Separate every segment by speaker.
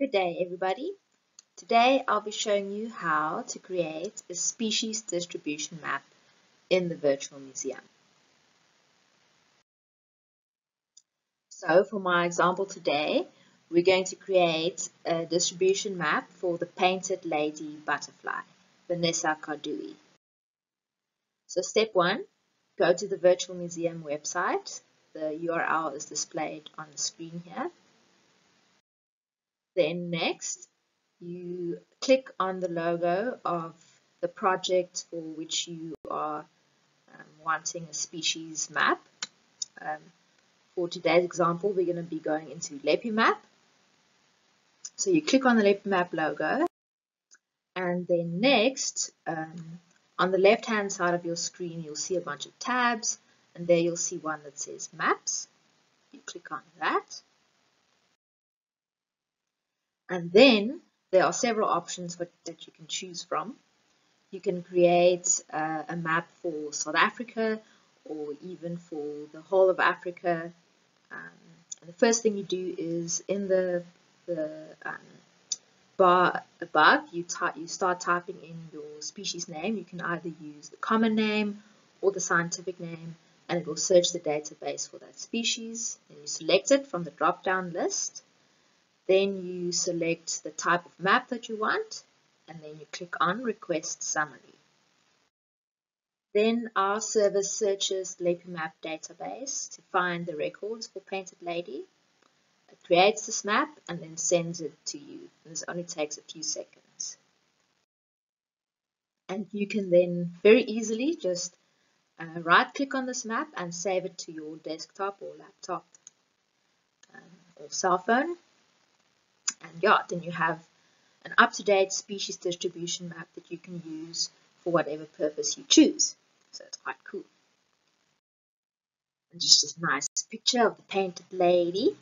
Speaker 1: Good day everybody. Today I'll be showing you how to create a species distribution map in the virtual museum. So for my example today, we're going to create a distribution map for the painted lady butterfly, Vanessa Cardui. So step one, go to the virtual museum website. The URL is displayed on the screen here. Then next, you click on the logo of the project for which you are um, wanting a species map. Um, for today's example, we're going to be going into LepiMap. So you click on the LepiMap logo, and then next, um, on the left-hand side of your screen, you'll see a bunch of tabs, and there you'll see one that says Maps. You click on that. And then there are several options for, that you can choose from. You can create uh, a map for South Africa or even for the whole of Africa. Um, the first thing you do is in the, the um, bar above, you, you start typing in your species name. You can either use the common name or the scientific name and it will search the database for that species. Then you select it from the drop-down list then you select the type of map that you want and then you click on Request Summary. Then our service searches the LepiMap database to find the records for Painted Lady. It creates this map and then sends it to you. This only takes a few seconds. And you can then very easily just uh, right click on this map and save it to your desktop or laptop um, or cell phone and yeah, then you have an up-to-date species distribution map that you can use for whatever purpose you choose. So it's quite cool. And just a nice picture of the painted lady.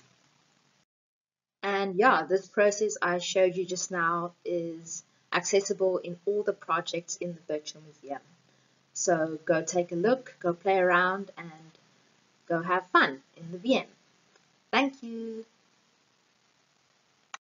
Speaker 1: And yeah, this process I showed you just now is accessible in all the projects in the virtual museum. So go take a look, go play around and go have fun in the VM. Thank you.